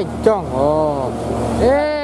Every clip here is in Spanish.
있죠. 어. 예.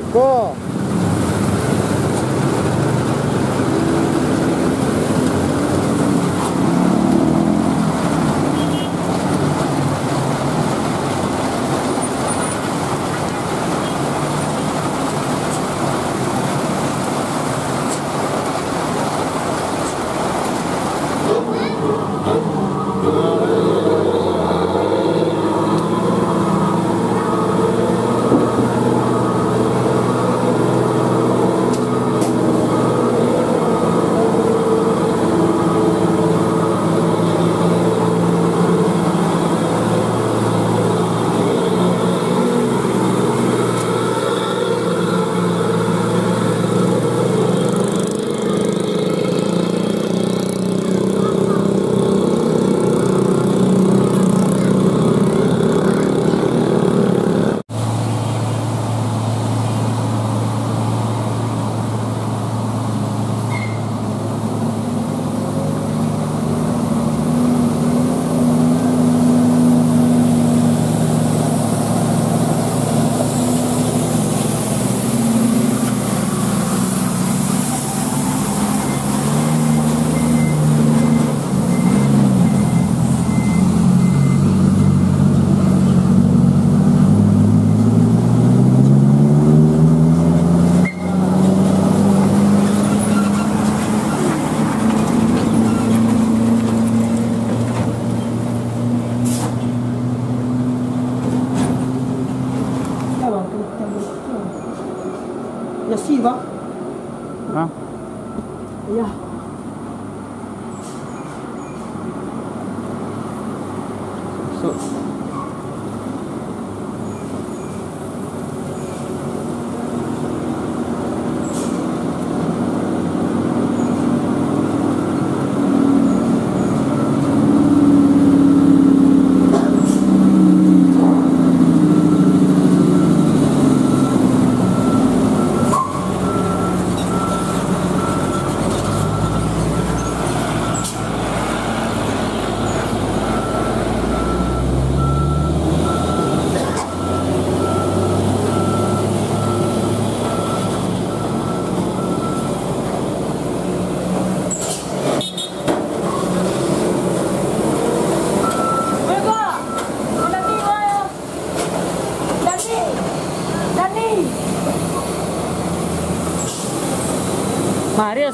哥。Senado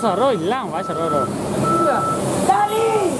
Maria soro hilang, wah soro ro. Dani! Dani!